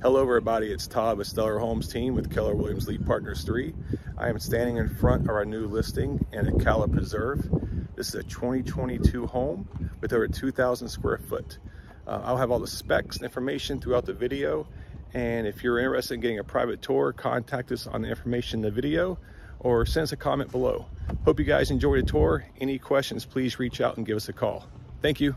Hello everybody, it's Todd with Stellar Homes team with Keller Williams Lead Partners 3. I am standing in front of our new listing in Ocala Preserve. This is a 2022 home with over 2,000 square foot. Uh, I'll have all the specs and information throughout the video. And if you're interested in getting a private tour, contact us on the information in the video or send us a comment below. Hope you guys enjoyed the tour. Any questions, please reach out and give us a call. Thank you.